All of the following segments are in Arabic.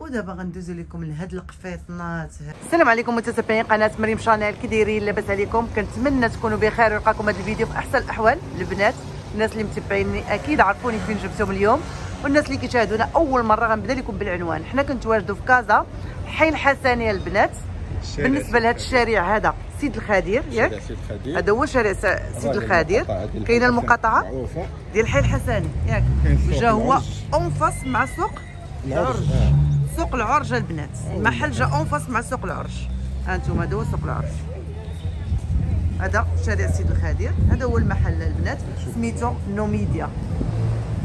ودابا غندوزو لكم لهاد القفيطنات السلام عليكم متتبعين قناة مريم شانيل. كي دايرين لاباس عليكم كنتمنى تكونوا بخير ويلقاكم هذا الفيديو في أحسن الأحوال. البنات الناس اللي متابعيني أكيد عرفوني فين جبتهم اليوم. والناس اللي كيشاهدونا أول مرة غنبدأ لكم بالعنوان. حنا كنتواجدوا في كازا حي الحسنية البنات. بالنسبة لهذا الشارع هذا سيد الخدير ياك؟ هذا هو شارع سيد الخدير. كاينة المقاطعه ديال حي الحسني ياك؟ جا هو en face مع سوق العرج سوق العرج البنات المحل جا en face مع سوق العرج. ها أنتم هذا هو سوق العرج. هذا شارع سيدي الخدير هذا هو المحل البنات سميتو نوميديا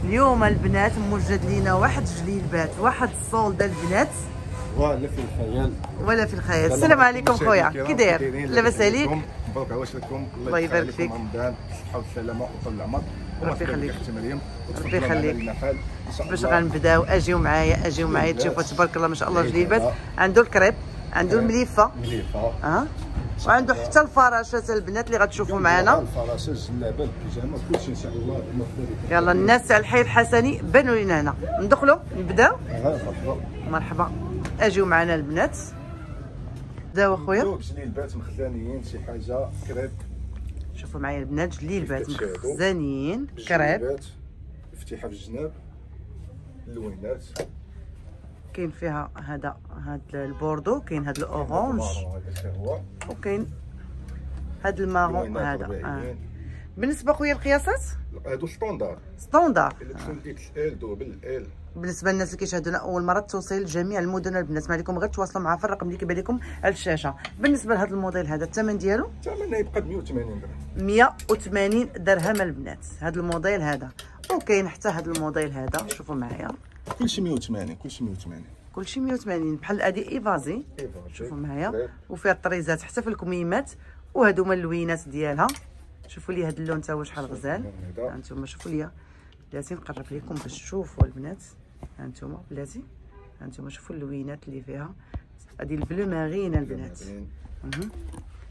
اليوم البنات موجد لينا واحد جليلبات واحد ال solde البنات. ولا في الخيال. ولا في الخيال. السلام عليكم خويا. كي داير؟ لاباس عليك؟ مبروك عواشركم الله يبارك فيك. رمضان. بالصحه والسلامه وطول العمر. ربي يخليك. ربي يخليك. باش غنبداو. اجيو معايا اجيو معايا. تشوفوا تبارك الله ما شاء الله جليلبات عنده الكريب عنده المليفة. مليفة. ها وعنده حتى الفراشات البنات اللي غتشوفوا معنا الفراشة الجلابه البيجامة كلشي إن شاء الله. يلا الناس تاع الحي الحسني بانوا لينا هنا. ندخلوا نبداو. مرحبا. مرحبا. اجيو معنا البنات. بداو أخويا. دوب جليلبات مخزانيين؟ شي حاجة كريب. شوفوا معايا البنات جليلبات. مخزانيين كريب افتتاح في الجناب اللوينات. كاين فيها هذا هذا البوردو كاين هذا ال orange وكاين هذا ال marron هذا. آه. بالنسبة خويا القياسات؟ هادو standard standard L double L بالنسبة للناس اللي كيشاهدونا أول مرة توصيل جميع المدن البنات ما عليكم غير تواصلوا معاه في الرقم اللي كيبان لكم على الشاشة. بالنسبة لهذا الموديل هذا الثمن ديالو؟ الثمن يبقى ب 180 درهم. 180 درهم البنات. هذا الموديل هذا. وكاين حتى هذا الموديل هذا. شوفوا معايا. كلشي 180 كلشي 180 كلشي 180 بحال هذه évasé. شوفوا معايا. وفيها الطريزات حتى في الكميمات وهادو هما اللوينات ديالها. شوفوا لي هذا اللون تا هو شحال غزال. هذا. ها أنتم شوفوا لي. بلاتي نقرب لكم باش تشوفوا البنات. ها أنتم بلاتي. ها أنتم شوفوا اللوينات اللي فيها. هذه ال bleu marine البنات.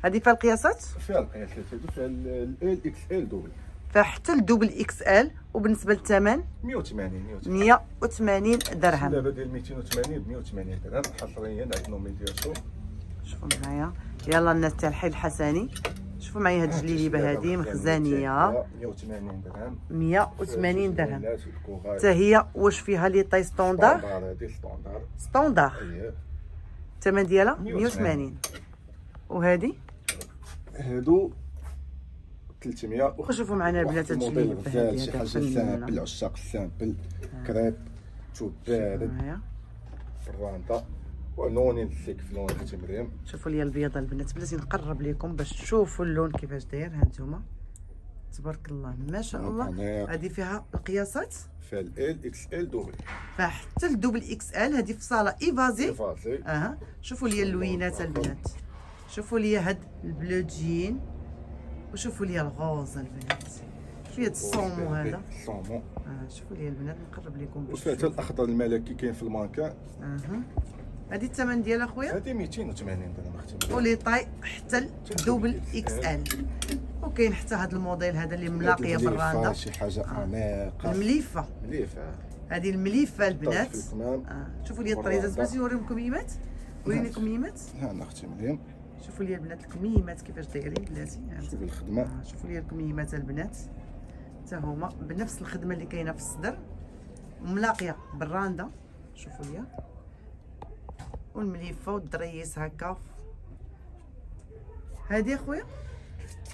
هذه فيها القياسات؟ فيها القياسات. فيها ال XL double. فيها حتى ال double XL وبالنسبة للثمن 180 180 180 درهم. دابا ديال 280 ب 180 درهم. حصريا عند نوميدياسو شوفوا معايا. يلا الناس تاع الحي الحسني. شوفوا معايا هاد الجليلبه هادي مخزانيه 180 درهم. 180 درهم. حتى هي واش فيها لي taille standard؟ standard هادي standard. standard. اييه الثمن ديالها؟ 180. 180 وهذه هادو 300 وشوفوا معنا البنات هاد الجليبه هادي شي حاجة. simple عشاق ال simple كريب توب بارد. معايا. ولونين السيك في لون أختي مريم شوفوا لي البيضة البنات بلاتي نقرب لكم باش تشوفوا اللون كيفاش داير. ها أنتم تبارك الله ما شاء الله. هذه فيها القياسات؟ فيها L XL double فيها حتى ال double XL هذه في صالة évasé. évasé أها. شوفوا لي اللوينات البنات. شوفوا لي هاد ال bleu jean. وشوفوا لي ال rose البنات. هاد ال saumon هذا. ال saumon. آه شوفوا لي البنات نقرب لكم حتى الأخضر الملكي كاين في المانكا. أها. هذه الثمن ديالها خويا هذه 280 درهم أختي و les tailles حتى ال double XL. وكاين حتى هذا الموديل هذا اللي ملاقية بالراندا. مليفة، شي حاجة انيقه المليفة. مليفة. هذه المليفة البنات. آه. شوفوا لي الطريزات. بغيتي نوريهم الكميمات وريني الكميمات ها أختي مريم شوفوا لي البنات الكميمات كيفاش دايرين بلاتي. انت. شوفي الخدمة. آه، شوفوا لي الكميمات البنات. حتى هما بنفس الخدمة اللي كاينة في الصدر. وملاقيه بالراندا. شوفوا لي. والمليفه والدريس هكا. هذه اخويا؟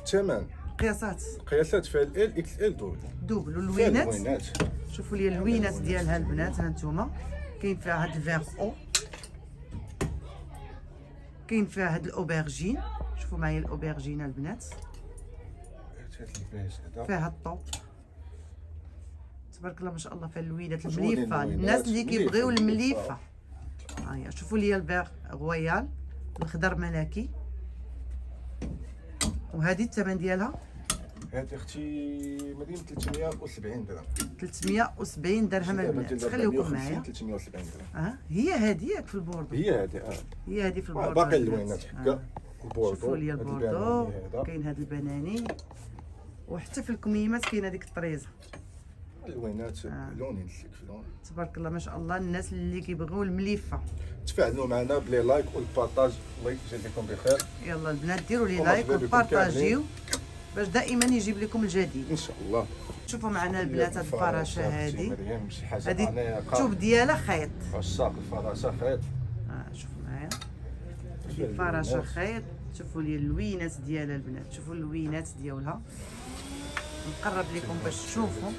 الثمن قياسات. قياسات فيها L XL double double واللوينات اللوينات شوفوا لي اللوينات ديالها البنات ها انتوما كاين فيها هاد الفيغ أو. كاين فيها هاد ال aubergine. شوفوا معايا ال aubergine البنات. فيها الطوب. تبارك الله ما شاء الله فيها اللوينات المليفة. الناس اللي كيبغيو. المليفة. هيا شوفوا لي ال vert royal الخضر ملكي. وهذه الثمن ديالها؟ هذه أختي مريم 370 درهم. 370 درهم البنات خليكم معايا. 370 درهم. آه هي هذه ياك في البوردو. هي هذه آه. هي هذه في البوردو. باقي. اللوينات آه. حكا البوردو شوفوا لي البوردو. كاين هذا البناني. وحتى في الكميمات كاين هذيك الطريزة. الوينات آه. لونين السيكفلون تبارك الله ما شاء الله الناس اللي كيبغيو المليفة. تفاعلوا معنا ب les likes وال partage الله يجزيكم بخير. يلا البنات ديروا لي لايك وبارطاجيو باش دائما يجيب لكم الجديد. إن شاء الله. شوفوا معنا البنات هاد الفراشة هذه عنيقة. الثوب ديالها خيط. عشاق الفراشة خيط. آه شوفوا معايا. هذه الفراشة خيط. شوفوا لي اللوينات ديالها البنات. شوفوا اللوينات ديالها. نقرب لكم باش تشوفوا.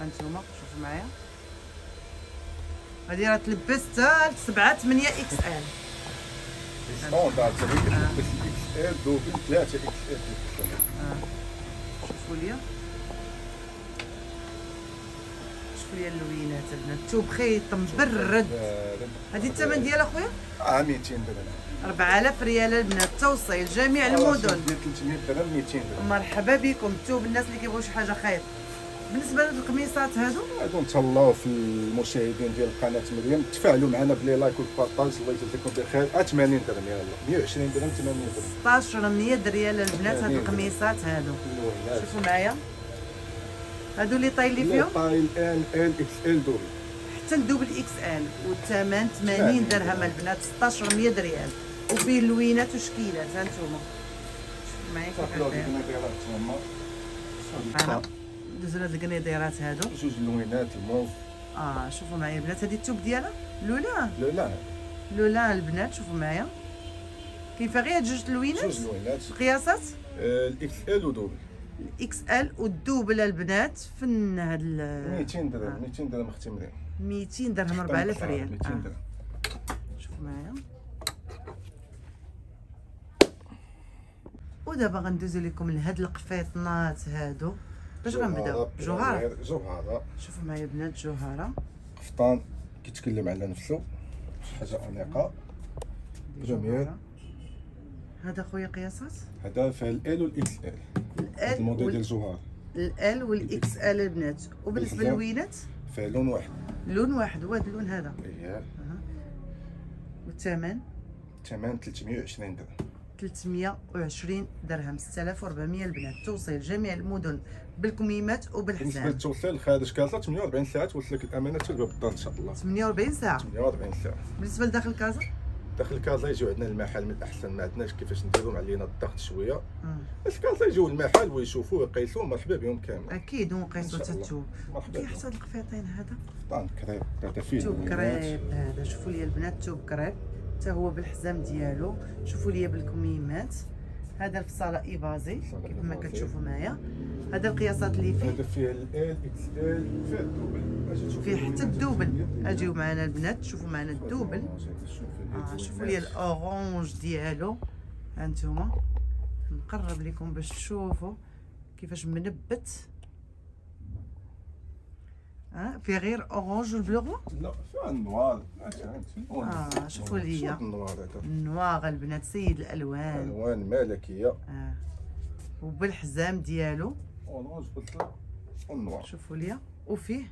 هانتوما شوفوا معايا. هذه راه تلبس حتى 7 8 XL. standard تبغي تلبس XL double 3 XL. شوفوا لي شوفوا لي اللوينات البنات. الثوب خيط مبرد هذه الثمن ديالها خويا؟ آه 200 درهم. 4000 ريال البنات. توصيل جميع المدن. 300 درهم 200 درهم. مرحبا بكم. الثوب الناس اللي كيبغيو شي حاجة خيط بالنسبة للقميصات هادو؟ هادو نتهلاو في المشاهدين ديال قناة مريم تفاعلوا معنا ب les likes وال partage الله يجزيكم بخير آه 80 درهم يلا 120 درهم 80 درهم. 1600 ريال البنات هاد 80 القميصات هادو. شوفوا معايا. هادو les tailles لي فيهم؟ taille M L XL double حتى ال double XL والثمن 80 درهم البنات 1600 ريال وفيه اللوينات وشكيلات ها انتوما شوفوا معايا كيف صافي داير. دينا دايره تما معنا دوزو هاد القنيديرات هادو. جوج اللوينات الموف آه شوفوا معايا البنات. هادي الثوب ديالها؟ لولا لا لا. لولا البنات. شوفوا معايا. كاين غير جوج اللوينات جوج لوينات القياسات ال XL و double ال XL وال double البنات فن هاد ال 200 درهم 200 درهم أختي مريم. 200 درهم 4000 ريال. 200 آه. درهم. شوفوا معايا. ودابا غندوزو لكم لهاد القفيطنات هادو. باش غنبداو جوهرة جوهرة. شوفوا معايا البنات جوهرة. قفطان كيتكلم على نفسه. شي حاجة انيقه جوهرة. هذا خويا قياسات هذا فيها L وال XL الموديل ديال ال الجوهر L وال XL البنات. وبالنسبة. للوينات؟ فيها لون واحد. لون واحد. هو هذا اللون هذا. اييه والثمن؟ ثمن 320 درهم. 320 درهم. 6400 البنات. توصيل جميع المدن بالكميمات بالنسبة وبالحزام للتوصيل خارج كازا 48 ساعة. توصل لك الأمانة حتى لباب الدار إن شاء الله. 48 ساعة. 48 ساعة. بالنسبة لداخل كازا؟ داخل كازا يجيو عندنا المحل من الاحسن ما عندناش كيفاش نديرو علينا الضغط شوية. بس كازا يجيو المحل ويشوفوا ويقيسوا مرحبا بهم كامل. أكيد الله. تاتو مرحبا كي حتى القفيطين هذا؟ طبعا كريب. هذا فيه لوينات. كريب. هذا شوفوا لي البنات توب كريب. حتى هو بالحزام ديالو. شوفوا لي بالكميمات. هذا في صاله évasé صالة كيف ما. كتشوفوا معايا. هذا القياسات اللي فيه. هذا فيه L XL فيه ال double. فيه حتى ال double. أجيو معنا البنات شوفوا معنا ال double. آه شوفوا لي ال orange ديالو. هانتوما. نقرب لكم باش تشوفوا كيفاش منبت. آه في غير orange وال bleu لا فيها ال noir آه، شوفوا ليا. ال noir هذا ال noir البنات سيد الالوان الوان ملكيه آه وبالحزام ديالو orange وال noir شوفوا ليا وفيه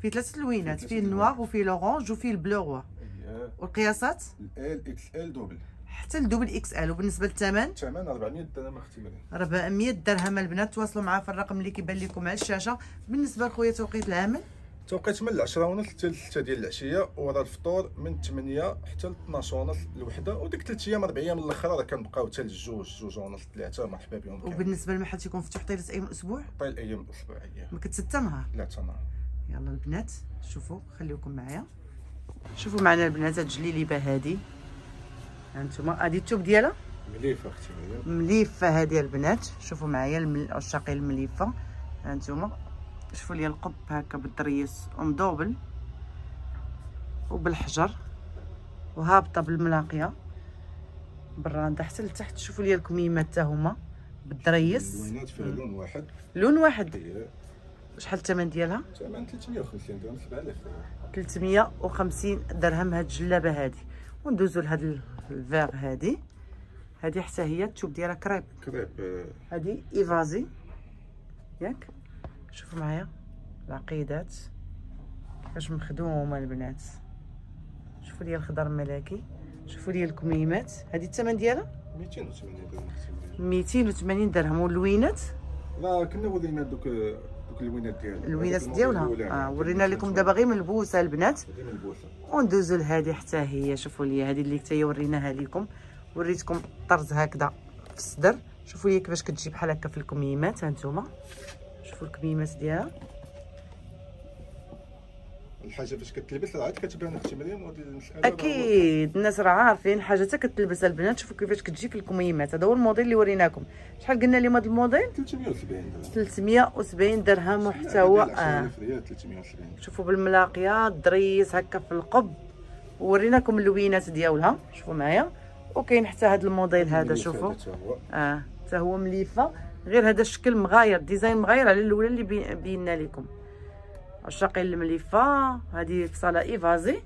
فيه ثلاثة لوينات فيه ال noir وفيه ال orange وفيه ال bleu اييه والقياسات L XL double حتى ال double XL وبالنسبة للثمن؟ الثمن 400 درهم أختي مريم 400 درهم البنات تواصلوا معاه في الرقم اللي كيبان لكم على الشاشة. بالنسبة لخويا توقيت العمل توقيت من 10 ونص حتى ل 6 ديال العشية ورا الفطور من 8 حتى ل 12 ونص الوحدة وديك 3 أيام 4 أيام الأخر راه كنبقاو حتى للجوج جوج ونص ثلاثة مرحبا بهم وبالنسبة للمحل تيكون مفتوح طيلة أيام الأسبوع؟ طيب الأيام الاسبوعيه ما كتسد نهار لا تنهار يلا البنات شوفوا خليكم معايا. شوفوا معنا البنات هاد الجليليبة هادي. هانتوما هادي التوب ديالها؟ مليفة أختي مليفة. هذه البنات. شوفوا معايا العشاقين المليفة. هانتوما. شوفوا لي القب هكا بالدريس. ومدوبل وبالحجر. وهابطة بالملاقية. بالرانده حتى لتحت شوفوا لي الكميمات حتى هما. بالدريس. لون واحد. لون واحد. شحال الثمن ديالها؟ ثمن 350 درهم 7000 درهم 350 درهم. هاد الجلابة هادي. وندوزو لهاد ال- الفيغ هادي. هادي حتى هي الثوب ديالها crêpe. crêpe آه، هادي évasé. ياك؟ شوفوا معايا. العقيدات. كيفاش مخدومة البنات. شوفوا لي الخضر الملكي. شوفوا لي الكميمات. هادي الثمن ديالها؟ 280 درهم أختي مريم 280 درهم. واللوينات؟ راه كنا ورينا دوك آه، دوك اللوينات ديالها. اللوينات. آه ورينا لكم دابا غير البنات. من البوسة. وندوزو لهذه حتى هي. شوفوا لي هذه اللي حتى هي وريناها لكم. وريتكم الطرز هكذا في الصدر. شوفوا لي كيفاش كتجي بحال هكا في الكميمات ها نتوما. شوفوا الكميمات ديالها. الحاجة فاش كتلبس راه عاد كتبان أختي مريم وهذه المساله أكيد الناس راه عارفين حاجة حتى كتلبس البنات شوفوا كيفاش كتجي في الكميمات. هذا هو الموديل اللي وريناكم. شحال قلنا لهم هذا الموديل؟ 370 درهم. 370 درهم وحتى هو 10000 ريال 370 شوفوا بالملاقية الدريس هكا في القب. وريناكم اللوينات ديالها. شوفوا معايا. وكاين حتى هذا الموديل هذا شوفوا. آه حتى هو مليفة. غير هذا الشكل مغاير design مغاير على الأولى اللي بي- بينا لكم. عشاقين المليفة هذه فصالة évasé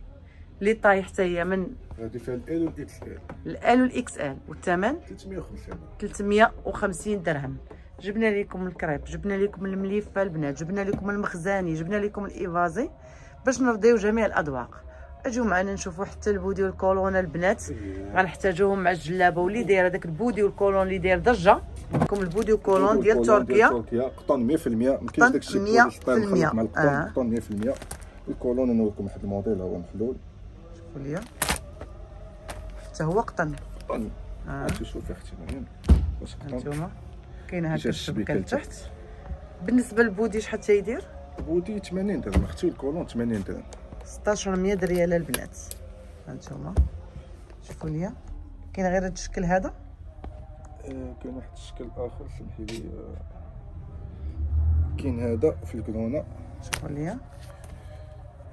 les tailles حتى هي من هذه فيها L وال XL ال L وال XL والثمن؟ 350 350 درهم. جبنا لكم الكريب جبنا لكم المليفة البنات جبنا لكم المخزاني جبنا لكم ال évasé باش نرضيو جميع الأذواق. اجيو معنا نشوفوا حتى ال body وال collant البنات. غنحتاجوهم مع الجلابة. واللي داير هذاك ال body وال collant اللي داير ضجة. لكم ال body وال collant ديال تركيا تركيا قطن 100% ما كاينش داك الشيء 100% مع القطن. آه. قطن 100% ال collant نوريكم واحد الموديل هو محلول. شوفوا ليا. حتى هو قطن. قطن. عرفتي شوفي أختي مريم واش قطن؟ هانتوما. كاينة هكا الشبكة لتحت. بالنسبة لل body شحال تيدير body 80 درهم. أختي ال collant 80 درهم. 1600 ريال البنات هانتوما. شوفوا ليا. كاين غير هذا الشكل هذا؟ آه، كاين واحد الشكل آخر سمحي لي. آه، كاين هذا في ال collant. شوفوا ليا.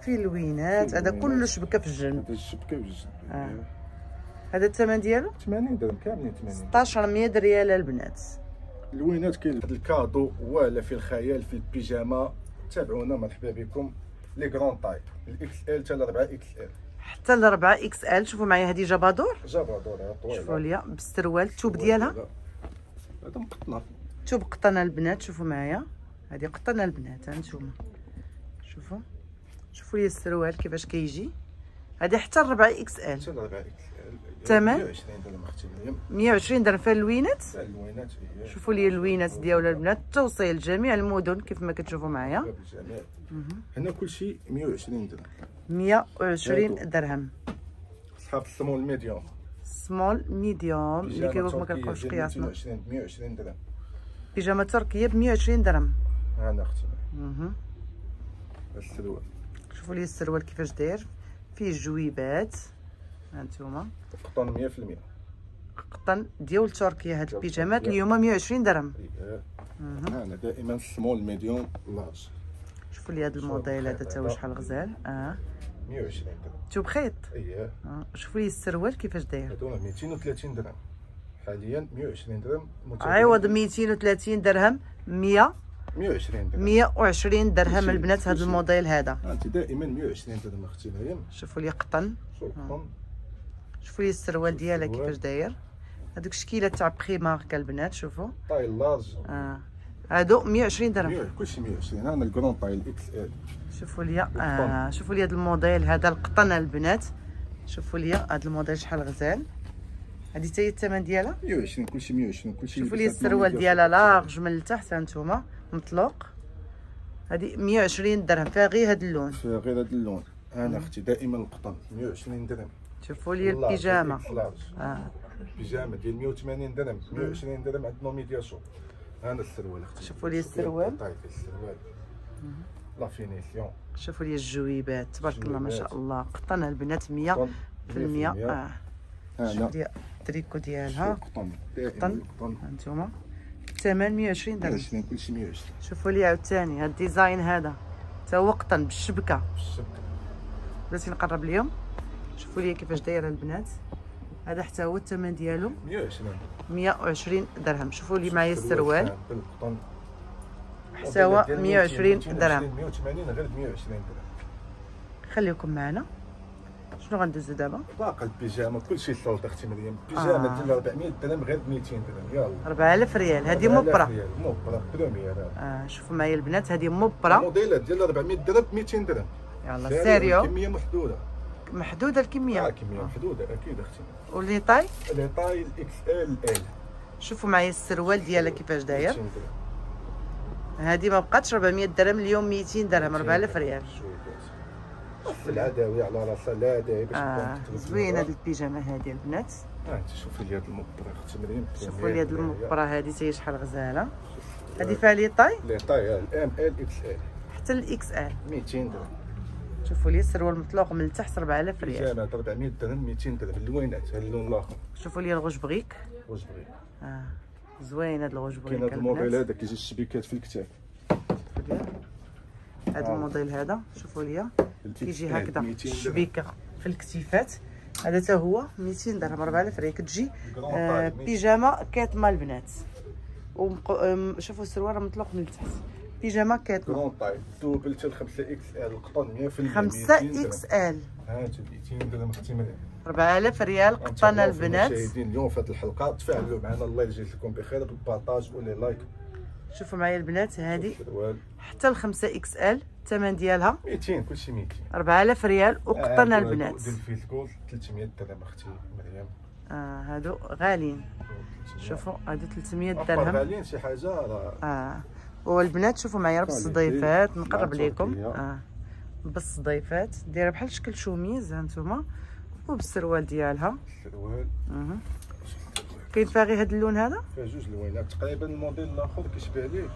فيه اللوينات. فيه هذا. كله شبكة في الجنب هذا الشبكة بجوج آه. هذا الثمن ديالو؟ 80 درهم كاملين 80 1600 ريال البنات اللوينات كاين ال cadeau ولا في الخيال في البيجاما تابعونا مرحبا بكم. les grandes tailles ال XL حتى ل 4 XL. حتى ل 4 XL شوفوا معايا هذه جابادور. جابادورها طويلة. شوفوا ليا بالسروال الثوب ديالها. هذا مقطنة. ثوب قطن البنات شوفوا معايا. هذه قطن البنات ها نتوما. شوفوا. شوفوا لي السروال كيفاش كيجي. هذه حتى ل 4 XL. حتى ل 4 XL. تمام. 120 درهم أختي مريم. 120 درهم فيها اللوينات؟ هي شوفوا لي اللوينات ديالها البنات توصيل جميع المدن كيف ما كتشوفوا معايا. هنا كلشي 120 درهم. 120 درهم. صحاب ال small medium small medium اللي كيقولك ما كنلقاوش قياسنا. 120 120 درهم. بيجامة تركية ب 120 درهم. أنا أختي. هاد السروال. شوفوا لي السروال كيفاش داير. فيه جويبات هانتوما. قطن 100% قطن ديال تركيا هاد البيجامات. اليوم 120 درهم. مهم. أنا دائما small medium large شوفوا لي هاد الموديل هذا تا هو شحال غزال. آه. 120 درهم. تو بخيط اييه آه. شوفوا لي السروال كيفاش داير. هادونا 230 درهم. حاليا 120 درهم. عوض 230 درهم 100 120 درهم. 120 درهم البنات هذا. الموديل هذا. أنت دائما 120 درهم أختي مريم. شوفوا لي قطن. شوف قطن شوفوا لي السروال ديالها. كيفاش داير. هذوك الشكيله تاع بخيمه هكا البنات شوفوا. taille large آه. هادو 120 درهم. 100 كلشي 120 أنا ال grande taille ال XL. شوفوا لي آه شوفوا لي هذا الموديل هذا القطن البنات. شوفوا لي هذا الموديل شحال غزال. هذه حتى هي الثمن ديالها؟ 120 كلشي 120 كلشي شوفوا لي السروال ديالها large من التحت هانتوما مطلوق هذه 120 درهم فيها غير هذا اللون. في غير هذا اللون. أنا أختي دائما القطن 120 درهم. شوفوا لي البيجامه. آه بيجامه ديال 180 درهم 120 درهم عندنا ميديا شو أنا السروال أختي شوفوا لي السروال. taille في السروال la finition شوفوا لي الجويبات تبارك الله ما شاء. الله قطن البنات 100 قطن في المية آه أنا شوف لي التريكو ديالها قطن قطن. هانتوما الثمن 120 درهم 120 كلشي 120 شوفوا لي عاوتاني هاد ال design هذا تا هو قطن بالشبكه بالشبكه بلاتي نقرب ليهم شوفوا لي كيفاش دايرة البنات. هذا حتى هو الثمن ديالو. 120 120 درهم. شوفوا لي معايا السروال. حتى هو 120 درهم. 180 غير 120 درهم. خليكم معنا. شنو غندوزو دابا؟ باقي البيجامة كلشي صوت أختي مريم بيجامه آه. ديال 400 درهم غير 200 درهم. يلا. 4000 ريال. هذه مبرة. مبرة. بروميير آه شوفوا معايا البنات. هذه مبرة. الموديلات ديال 400 درهم 200 درهم. يلا سيريو. كميه محدودة. محدودة آه الكمية كمية محدودة أكيد أختي. واللي طاي؟ لي طاي الاكس إل إل. شوفوا معايا السروال ديالها كيفاش داير. 200 درهم. هذه ما بقاتش 400 درهم اليوم 200 درهم 4000 ريال. العداوي على راسها لا داعي باش آه نترجم زوينه. هاد البيجامة هادي البنات. آه شوفي لي هاد المبرة أختي مريم شوفوا لي هاد المبرة هادي تا هي شحال غزالة. هادي فيها les tailles؟ les tailles ال M ال XL. حتى ال XL. 200 درهم. شوفوا لي السروال مطلوق من التحت 4000 ريال. بيجامه 400 درهم 200 درهم اللوينات هاد اللون الآخر. شوفوا لي ال rouge brique. واش بغي آه زوين هاد ال rouge brique. كاين هاد الموديل. هذا كيجي الشبيكات في الكتاف هذا آه. الموديل هذا شوفوا لي. كيجي هكذا 200 درهم. شبيكة في الكتيفات. هذا حتى هو 200 درهم 4000 ريال. كتجي آه بيجامة كاتمه البنات. وشوفوا السروال مطلوق من التحت بيجامه كاتمه grande taille double حتى 5 XL القطن 100% 5 200 درهم. إكس L. هانت 200 درهم أختي مريم 4000 ريال قطن غنتمنوا في البنات. المشاهدين اليوم في هذه الحلقة. تفاعلوا معنا. الله يجزيكم لكم بخير. بال partage و les likes. شوفوا معايا البنات هذه. حتى ال 5 XL الثمن ديالها. 200 كلشي 200 4000 ريال وقطن البنات. ديال ال viscose 300 درهم أختي مريم. آه هادو غاليين. شوفوا هادو 300 درهم درهم. غاليين شي حاجة راه. آه. والبنات شوفوا معايا بالصديفات لي نقرب لكم. آه. بالصديفات دايرة بحال شكل شوميز ها نتوما وبالسروال ديالها. السروال أها. كاين غير هاد اللون هذا؟ فيها جوج لوينات. تقريبا الموديل الآخر كيشبه ليه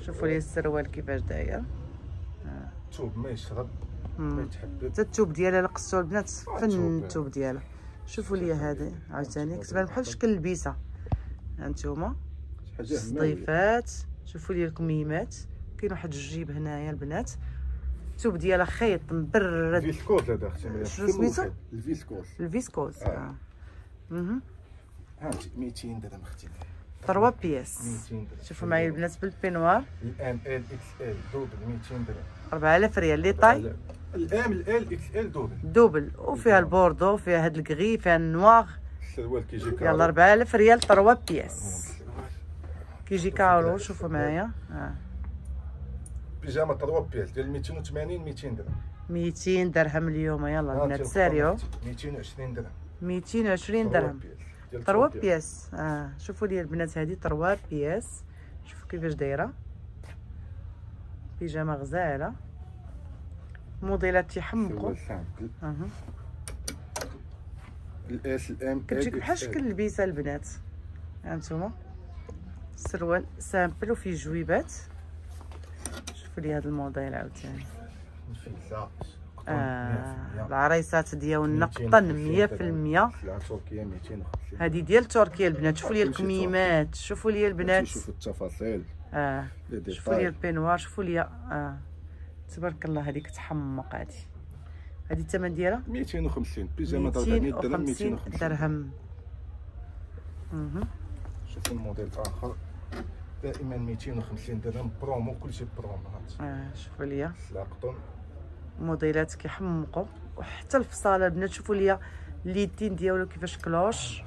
شوفوا لي السروال كيفاش داير. الثوب ما يشرب ما. يتحبب. حتى الثوب ديالها لا قصوا البنات fin الثوب. ديالها. شوفوا لي هذه عاوتاني كتبان بحال شكل البيسة. ها الصديفات شوفوا لي الكميمات كاين واحد الجيب هنايا البنات. الثوب ديالها خيط مبرد. ال viscose هذا أختي شنو سميتو؟ ال viscose ال viscose. آه. مهم. هانتي 200 درهم أختي. مريم. 3 pièces. 200 درهم. شوفوا معايا البنات بال peignoir. ال M L X L double 200 درهم. 4000 ريال les tailles. ال M L X L double. double. وفيها البوردو فيها هاد الكغي فيها النوار. السروال كيجي يلا 4000 ريال 3 pièces. كيجي carreaux شوفوا معايا آه بيجامه 3 pièces ديال 280 200 درهم 200 درهم اليوم يلا البنات ساريو أختي، 220 درهم 220 درهم 3 3 pièces آه شوفوا لي البنات هذه 3 pièces شوفوا كيفاش دايره بيجامه غزاله موديلات تيحمقوا أها ال S ال M كتجيك بحال شكل البيسه البنات ها السروال simple وفيه جويبات. شوفوا لي هذا الموديل عاوتاني. آه العريسات ديالنا قطن 100% سلعه تركيه 250 هذه ديال تركيا البنات. شوفوا لي الكميمات شوفوا لي البنات. شوفوا التفاصيل. آه شوفوا لي ال peignoir. شوفوا لي آه تبارك الله هذيك تحمق هذه هذه الثمن ديالها؟ 250 بيجامة 400 درهم 250 250 درهم. شوفوا الموديل الآخر دائما 250 درهم برومو كلشي برومات آه شوفوا لي سلعه قطن موديلات كيحمقوا وحتى الفصالة البنات شوفوا لي اليدين ديالو كيفاش cloche.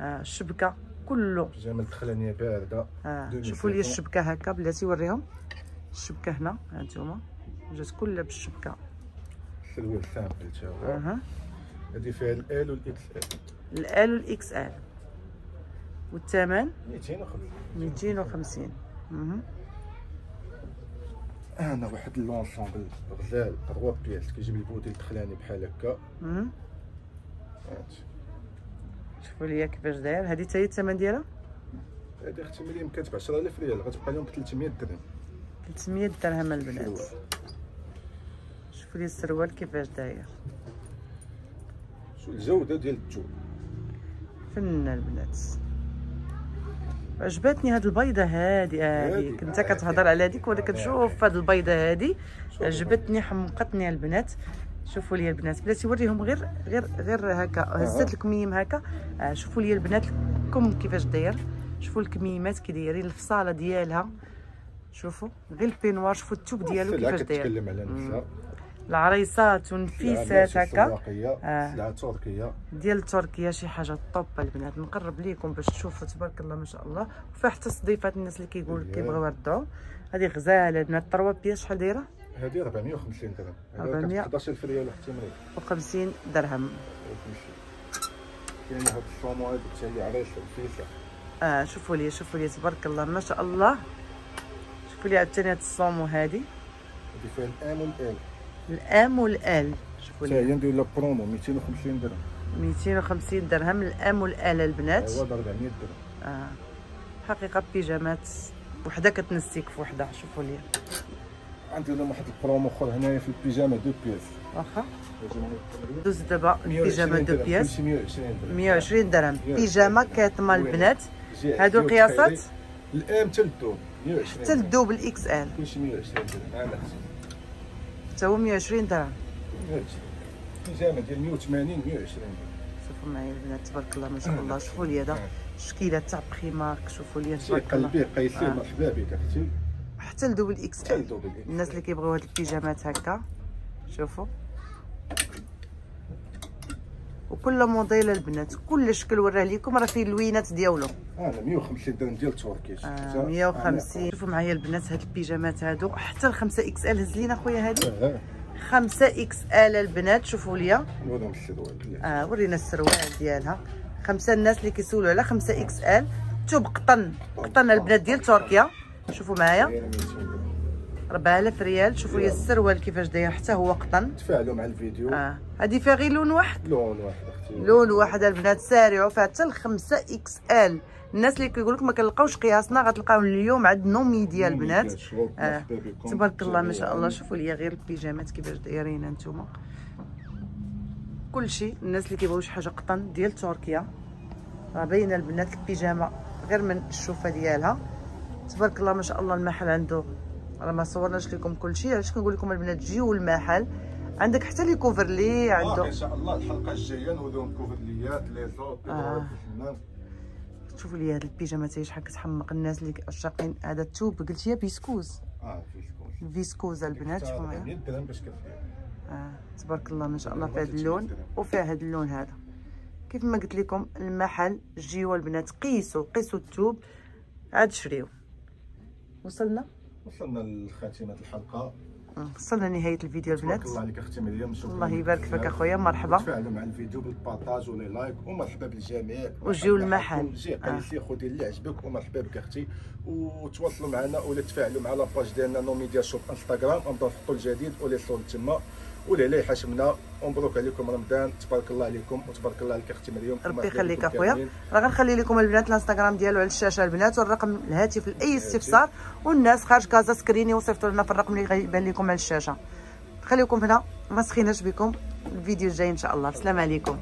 آه الشبكة كله بيجامه الدخلانيه باردة. آه شوفوا les façons. الشبكة هكا بلاتي وريهم. الشبكة هنا ها انتما جات كلها بالشبكة. هو أها. هذه فيها ال L وال XL ال L وال XL والثمن؟ 250 250 أها أنا واحد l'ensemble غزال 3 pièces كيجيب الموديل الدخلاني بحال هكا. شوفوا لي كيفاش داير. هذه حتى هي الثمن ديالها؟ هذه أختي مريم كاتب 10000 ريال غتبقى لهم ب 300 درهم. 300 درهم البنات. شوفوا. لي السروال كيفاش داير. شو الجودة ديال الثوب fin البنات. عجبتني هاد البيضة هادي هادي هادي. كنت كتهضر على هذيك وأنا كنشوف هاد البيضة هادي عجبتني حمقتني البنات. شوفوا لي البنات بلاتي وريهم غير غير غير هكا هزت الكميم هكا. آه شوفوا لي البنات الكم كيفاش داير. شوفوا الكميمات كي دايرين الفصالة ديالها. شوفوا غير ال peignoir شوفوا الثوب ديالو كيفاش داير. كتكلم على نفسها. العريسات ونفيسات هكا آه. سلعة تركية ديال تركيا شي حاجة top البنات. نقرب ليكم باش تشوفوا تبارك الله ما شاء الله. وفيها حتى صديفات الناس اللي كيقول ديال. كيبغيو يردوا هذه غزالة البنات 3 pièces شحال دايرة؟ هذه 450 درهم. 400. 11000 ريال حتى مريض. و50 درهم. كاين هاد ال saumon هذا حتى هي وفيسة آه شوفوا لي شوفوا لي تبارك الله ما شاء الله. شوفوا لي عاوتاني هاد ال saumon هادي. هادي فيها الام والال الآم والآل. شوفوا لي هي ندير لها برومو 250 درهم. 250 درهم. ال M وال L البنات. أيوا ب 400 درهم. آه. حقيقة بيجامات وحدة كتنسيك في وحدة. شوفوا لي عندي لهم واحد البرومو أخر هنايا في البيجامة deux pièces. واخا. دوز دابا البيجامة 120 deux pièces كلشي 120 درهم. 120 درهم. 120 بيجامة. كاتمه؟ البنات. هادو القياسات؟ ال M حتى لل double 120 حتى ال double XL. كلشي 120 درهم. حتى هو 120 درهم. 120 بيجامه ديال 180 120 شوفوا معايا البنات تبارك الله ما شاء الله. شوفوا لي هذا. شكيلة تاع première marque شوفوا لي تبارك الله. قلبي قيسي آه. مرحبا بك أختي حتى ال double X. L. الناس اللي كيبغيو هاد البيجامات هكا شوفوا. وكل موديل البنات كل شكل وراه لكم راه فيه اللوينات ديالو. أنا 150 درهم ديال تركي آه 150 شوفوا معايا البنات هاد البيجامات هادو حتى ال 5 XL هز لينا خويا هادي. آه 5 XL البنات شوفوا ليا. نوريهم السروال. آه ورينا السروال ديالها. خمسة الناس اللي كيسولوا على 5 XL توب قطن قطن البنات ديال تركيا شوفوا معايا. دايره 200 درهم 4000 ريال. شوفوا لي السروال كيفاش داير حتى هو قطن. تفاعلوا مع الفيديو. آه. هادي فيها غير لون واحد. لون واحد أختي. لون واحد البنات سارعوا فيها حتى ل 5 XL. الناس اللي كيقول لك ما كنلقاوش قياسنا غتلقاو اليوم عند نوميديا البنات. آه. تبارك الله ما شاء الله. شوفوا لي غير البيجامات كيفاش دايرين انتما كلشي الناس اللي كيبغيو شي حاجة قطن ديال تركيا. راه باينة البنات البيجامة غير من الشوفة ديالها. تبارك الله ما شاء الله المحل عنده راه ما صورناش لكم كلشي علاش كنقول لكم؟ البنات جيو المحل عندك حتى les couvre-lits آه عنده إن شاء الله الحلقة الجاية نوريهم كوفرليات les autres آه. شوفوا لي هاد البيجامات هي شحال كتحمق الناس اللي عشاقين. هذا التوب قلتي viscose. آه viscose ال viscose البنات شوفوا معايا. 100 درهم باش كدير آه تبارك الله ما شاء الله في هذا اللون وفي هذا اللون هذا. كيف ما قلت لكم المحل جيوا البنات قيسوا قيسوا التوب. عاد شريو. وصلنا؟ وصلنا لخاتمه الحلقة. آه، وصلنا لنهاية الفيديو البنات الله عليك أختي مريم شكرا الله يبارك فيك. أخويا مرحبا. تفاعلوا مع الفيديو بال partage و les likes ومرحبا بالجميع. وجيو المحل. جي آه. قيسي خذي اللي عجبك ومرحبا بك أختي وتواصلوا معنا ولا تفاعلوا مع la page ديالنا نوميديا shop انستغرام. نبداو نحطوا الجديد ولي صور تما. ولهلا حشمنا ومبروك عليكم رمضان تبارك الله عليكم وتبارك الله عليك أختي مريم. ربي يخليك أخويا. راه غنخلي لكم البنات الانستغرام ديالو على الشاشة البنات والرقم الهاتف لأي استفسار والناس خارج كازا سكريني وصيفطوا لنا في الرقم اللي غيبان لكم على الشاشة. خليكم هنا ما سخيناش بكم. الفيديو الجاي إن شاء الله. السلام عليكم.